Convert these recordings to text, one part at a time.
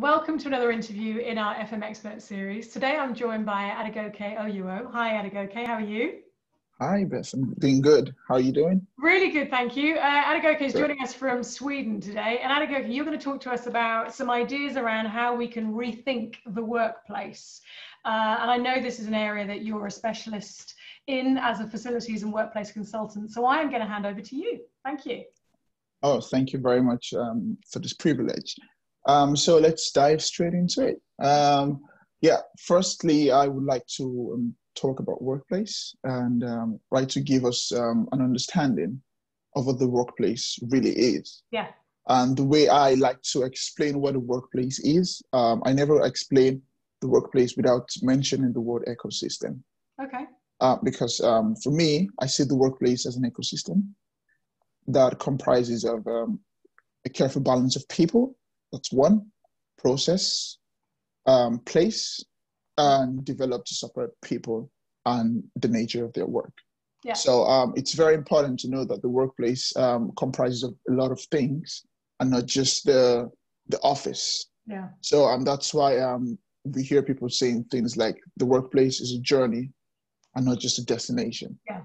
Welcome to another interview in our FM Expert series. Today I'm joined by Adegoke Oyewo. Hi Adegoke, how are you? Hi Beth, I'm doing good. How are you doing? Really good, thank you. Uh, Adegoke is joining us from Sweden today. And Adegoke, you're going to talk to us about some ideas around how we can rethink the workplace. Uh, and I know this is an area that you're a specialist in as a facilities and workplace consultant. So I am going to hand over to you. Thank you. Oh, thank you very much um, for this privilege. Um, so let's dive straight into it. Um, yeah, firstly, I would like to um, talk about workplace and um, like to give us um, an understanding of what the workplace really is. Yeah. And the way I like to explain what a workplace is, um, I never explain the workplace without mentioning the word ecosystem. Okay. Uh, because um, for me, I see the workplace as an ecosystem that comprises of um, a careful balance of people, that's one process, um, place, and develop to support people and the nature of their work. Yeah. So um, it's very important to know that the workplace um, comprises of a lot of things and not just the the office. Yeah. So um, that's why um, we hear people saying things like the workplace is a journey and not just a destination. Yeah.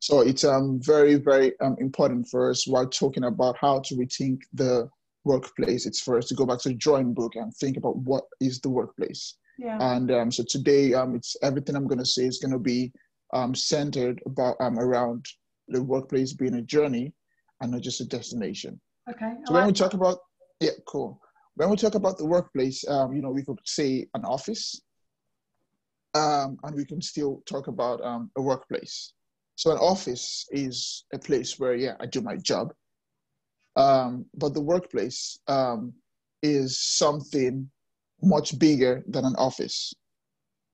So it's um, very, very um, important for us while talking about how to rethink the workplace. It's for us to go back to the drawing book and think about what is the workplace. Yeah. And um, so today, um, it's everything I'm going to say is going to be um, centered about um, around the workplace being a journey and not just a destination. Okay. So when we talk about yeah, cool. When we talk about the workplace, um, you know, we could say an office, um, and we can still talk about um, a workplace. So an office is a place where yeah, I do my job. Um, but the workplace um, is something much bigger than an office.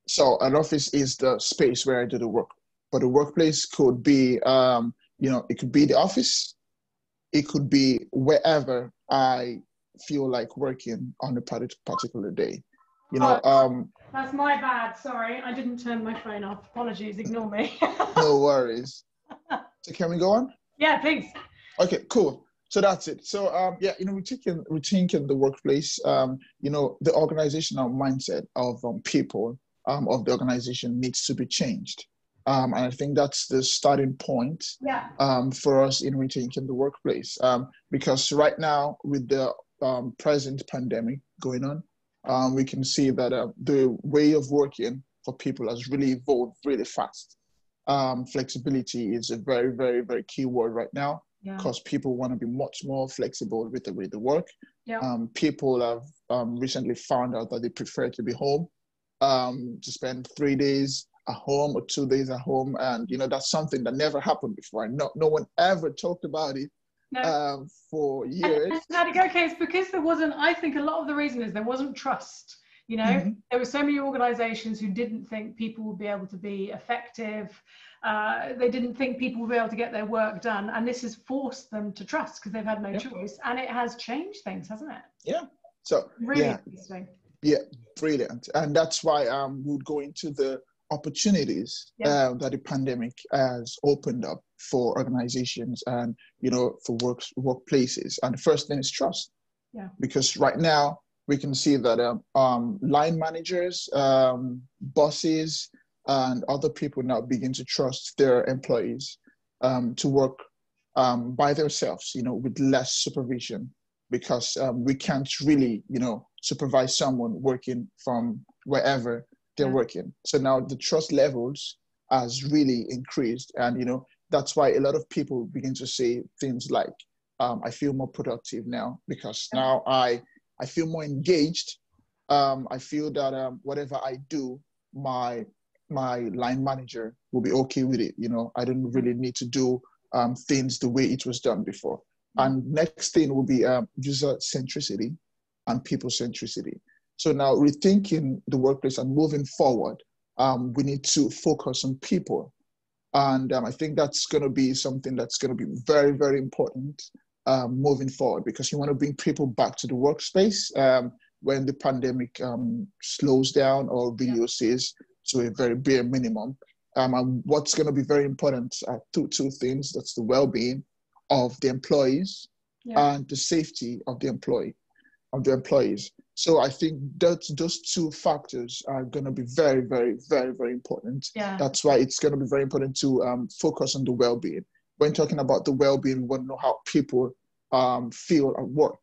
So an office is the space where I do the work, but the workplace could be, um, you know, it could be the office, it could be wherever I feel like working on a particular day. You know, Oh, um, That's my bad. Sorry, I didn't turn my phone off. Apologies. Ignore me. no worries. So can we go on? yeah, please. Okay, cool. So that's it. So um, yeah, you know, rethinking rethinking the workplace. Um, you know, the organizational mindset of um, people um, of the organization needs to be changed. Um, and I think that's the starting point Yeah. um, for us in rethinking the workplace. Um, because right now, with the um, present pandemic going on, um, we can see that uh, the way of working for people has really evolved really fast. Um, flexibility is a very, very, very key word right now Yeah. because people want to be much more flexible with the way they work. Yeah. Um, people have um, recently found out that they prefer to be home, um, to spend three days at home or two days at home, and you know that's something that never happened before. No, no one ever talked about it No. um, for years. and to go? Okay, it's because there wasn't. I think a lot of the reason is there wasn't trust. You know, Mhm. there were so many organisations who didn't think people would be able to be effective. Uh, they didn't think people would be able to get their work done, and this has forced them to trust because they've had no Yep. choice, and it has changed things, hasn't it? Yeah. So Really Yeah. interesting. brilliant, and that's why um, we'll go into the opportunities Yeah. uh, that the pandemic has opened up for organizations and you know for works workplaces. And the first thing is trust. Yeah. Because right now we can see that um, um, line managers, um, bosses, and other people now begin to trust their employees um, to work um, by themselves, you know, with less supervision, because um, we can't really, you know, supervise someone working from wherever they're Yeah. working. So now the trust levels has really increased, and you know that's why a lot of people begin to say things like, um, "I feel more productive now because now I I feel more engaged. Um, I feel that um, whatever I do, my my line manager will be okay with it. You know, I don't really need to do um, things the way it was done before. And next thing will be um, user centricity and people centricity. So now rethinking the workplace and moving forward, um, we need to focus on people. And um, I think that's going to be something that's going to be very, very important um, moving forward because you want to bring people back to the workspace um, when the pandemic um, slows down or reduces to a very bare minimum. Um, and what's going to be very important are two, two things that's the well being of the employees Yeah. and the safety of the employee. of the employees. So I think that those two factors are going to be very, very, very, very important. Yeah. That's why it's going to be very important to um, focus on the well-being. When talking about the well-being, we want to know how people um, feel at work,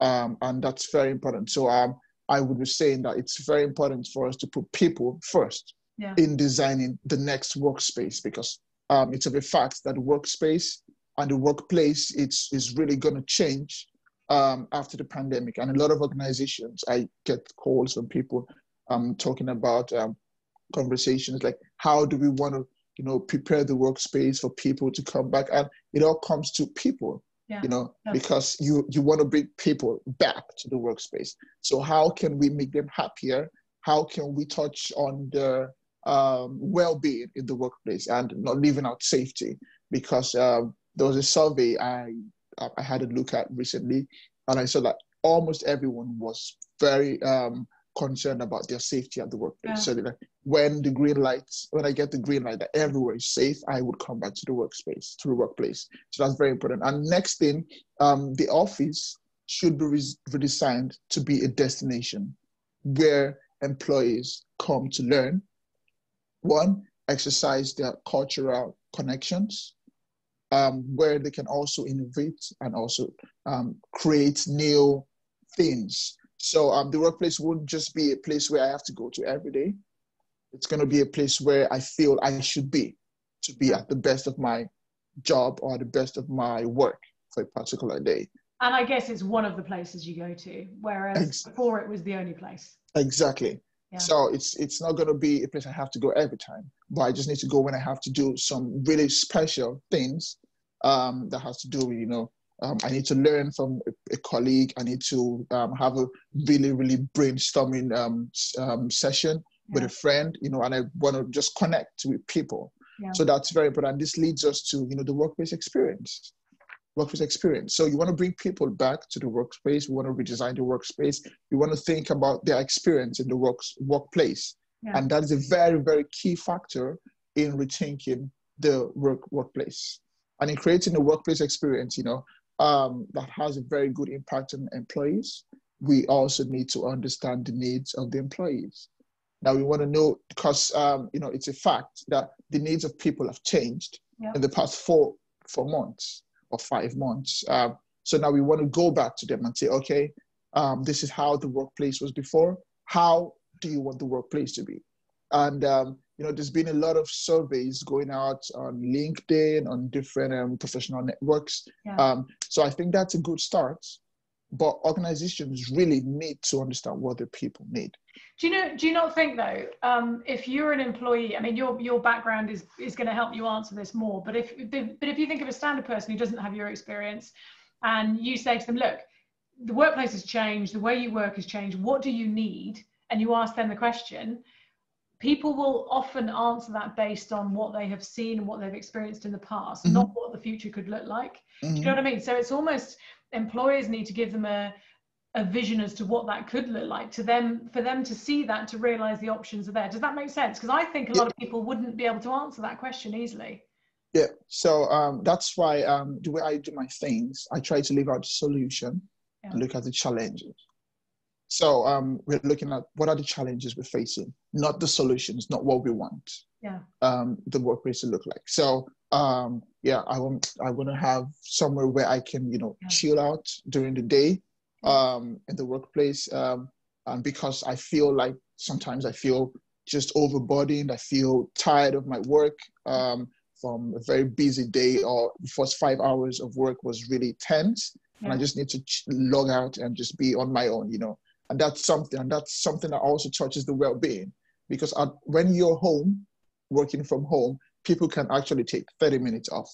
um, and that's very important. So um, I would be saying that it's very important for us to put people first Yeah. in designing the next workspace because um, it's of a fact that the workspace and the workplace it's is really going to change um, after the pandemic. And a lot of organizations, I get calls from people um, talking about um, conversations like how do we want to, you know, prepare the workspace for people to come back, and it all comes to people, Yeah. you know, Yeah. because you you want to bring people back to the workspace. So how can we make them happier? How can we touch on their um, well-being in the workplace and not leaving out safety? Because um, there was a survey I I had a look at recently, and I saw that almost everyone was very um, concerned about their safety at the workplace. Yeah. So they're when the green lights, when I get the green light that everywhere is safe, I would come back to the workspace, to the workplace. So that's very important. And next thing, um, the office should be re- redesigned to be a destination where employees come to learn. One, exercise their cultural connections, um, where they can also innovate and also um, create new things. So um, the workplace won't just be a place where I have to go to every day. It's going to be a place where I feel I should be to be at the best of my job or the best of my work for a particular day. And I guess it's one of the places you go to, whereas Ex- before it was the only place. Exactly. Yeah. So it's it's not going to be a place I have to go every time, but I just need to go when I have to do some really special things um, that has to do with you know um, I need to learn from a, a colleague. I need to um, have a really really brainstorming um, um, session with a friend, you know, and I want to just connect with people. Yeah. So that's very important. This leads us to you know the workplace experience workplace experience. So you want to bring people back to the workspace. We want to redesign the workspace. You want to think about their experience in the works, workplace. Yeah. And that is a very, very key factor in rethinking the work workplace. And in creating a workplace experience, you know, um, that has a very good impact on employees. We also need to understand the needs of the employees. Now we want to know because um, you know it's a fact that the needs of people have changed Yeah. in the past four four months or five months. Um, so now we want to go back to them and say, okay, um, this is how the workplace was before. How do you want the workplace to be? And um, you know, there's been a lot of surveys going out on LinkedIn, on different um, professional networks. Yeah. Um, so I think that's a good start. But organizations really need to understand what their people need. Do you know? Do you not think though, um, if you're an employee, I mean, your your background is is going to help you answer this more. But if but if you think of a standard person who doesn't have your experience, and you say to them, look, the workplace has changed, the way you work has changed. What do you need? And you ask them the question. People will often answer that based on what they have seen and what they've experienced in the past, Mhm. not what the future could look like. Do you know what I mean? So it's almost employers need to give them a a vision as to what that could look like to them for them to see that to realize the options are there. Does that make sense? Because I think a lot of people wouldn't be able to answer that question easily. Yeah, so um, that's why um, the way I do my things, I try to leave out the solution Yeah. and look at the challenges. So um, we're looking at what are the challenges we're facing, not the solutions, not what we want Yeah. um, the workplace to look like. So um, yeah, I want I want to have somewhere where I can you know Yeah. chill out during the day um, in the workplace, um, and because I feel like sometimes I feel just overburdened. I feel tired of my work um, from a very busy day, or the first five hours of work was really tense, and I just need to ch- log out and just be on my own, you know. And that's something, and that's something that also touches the well-being, because at, when you're home, working from home, people can actually take 30 minutes off.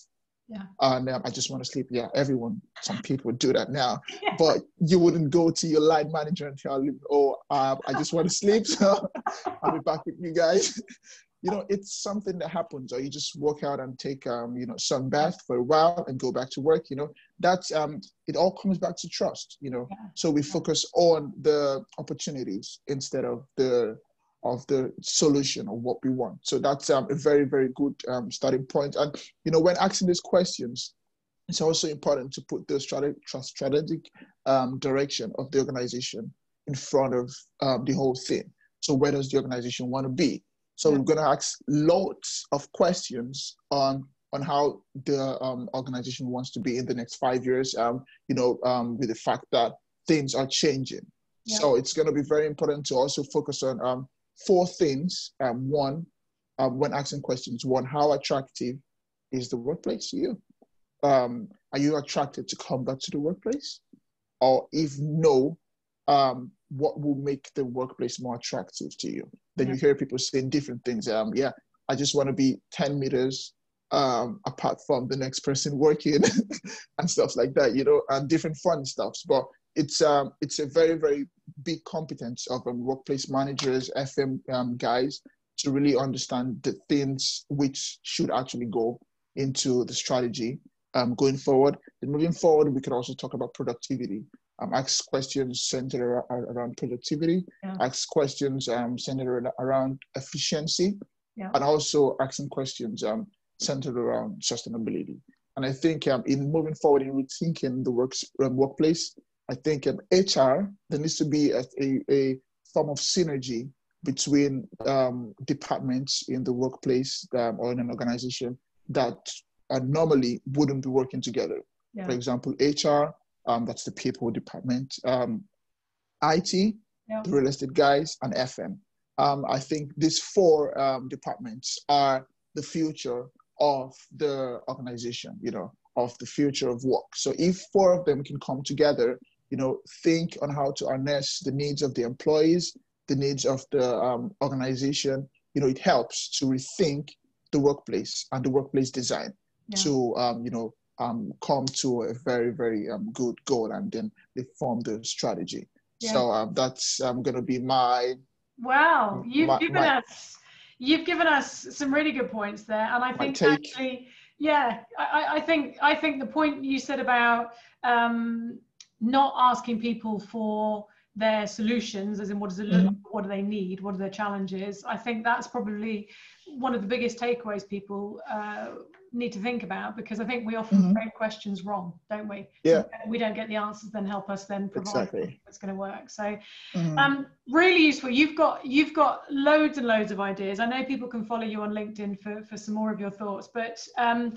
Yeah. And um, I just want to sleep. Yeah, everyone, some people do that now Yeah. but you wouldn't go to your line manager and tell him, "Oh, uh, I just want to sleep, so I'll be back with you guys." You know, it's something that happens, or you just walk out and take, um, you know, sun bath for a while and go back to work. You know, that's um, it all comes back to trust. You know, Yeah. so we focus on the opportunities instead of the of the solution of what we want. So that's um, a very very good um, starting point. And you know, when asking these questions, it's also important to put the strategic, strategic um, direction of the organization in front of um, the whole thing. So where does the organization want to be? So yeah. we're going to ask lots of questions on on how the um, organization wants to be in the next five years. Um, you know, um, with the fact that things are changing. Yeah. So it's going to be very important to also focus on um, four things. Um, one, um, when asking questions, one, how attractive is the workplace to you? Um, are you attracted to come back to the workplace? Or if no, um, what will make the workplace more attractive to you? Then you hear people saying different things. Um, yeah, I just want to be 10 meters um, apart from the next person working and stuff like that, you know, and different fun stuffs. But it's um, it's a very very big competence of um, workplace managers, FM um, guys to really understand the things which should actually go into the strategy um, going forward. And moving forward, we could also talk about productivity. Um, ask questions centered around productivity. Ask questions um, centered around efficiency, yeah. and also asking questions um, centered around sustainability. And I think um, in moving forward in rethinking the works, workplace, I think um, HR, there needs to be a, a, a form of synergy between um, departments in the workplace um, or in an organization that uh, normally wouldn't be working together. Yeah. For example, HR, um, that's the people department, um, IT, the real estate guys, and FM. Um, I think these four um, departments are the future of the organization, you know, of the future of work. So if four of them can come together, you know, think on how to harness the needs of the employees, the needs of the um, organization, you know, it helps to rethink the workplace and the workplace design yeah. to, um, you know, um, come to a very, very um, good goal and then they form the strategy. Yeah. So um, that's um, going to be my. Wow, you've my, given my, us you've given us some really good points there, and I think actually, yeah, I, I, think I think the point you said about um, not asking people for their solutions, as in what does it look, mm-hmm. what do they need, what are their challenges. I think that's probably one of the biggest takeaways people uh, need to think about because I think we often mm-hmm. frame questions wrong, don't we? Yeah. we don't get the answers, then help us then provide exactly. what's going to work. So, mm-hmm. um, really useful. You've got you've got loads and loads of ideas. I know people can follow you on LinkedIn for for some more of your thoughts, but um,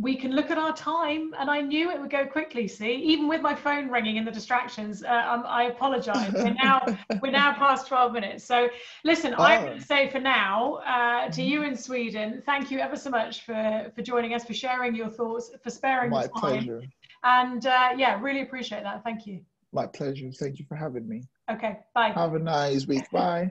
we can look at our time, and I knew it would go quickly. See, even with my phone ringing and the distractions, uh, um, I apologise. we're now we're now past twelve minutes. So, listen, oh. I'm going to say for now uh, to you in Sweden, thank you ever so much for for joining us, for sharing your thoughts, for sparing My time. pleasure. And uh, yeah, really appreciate that. Thank you. My pleasure. Thank you for having me. Okay, bye. Have a nice week. Bye.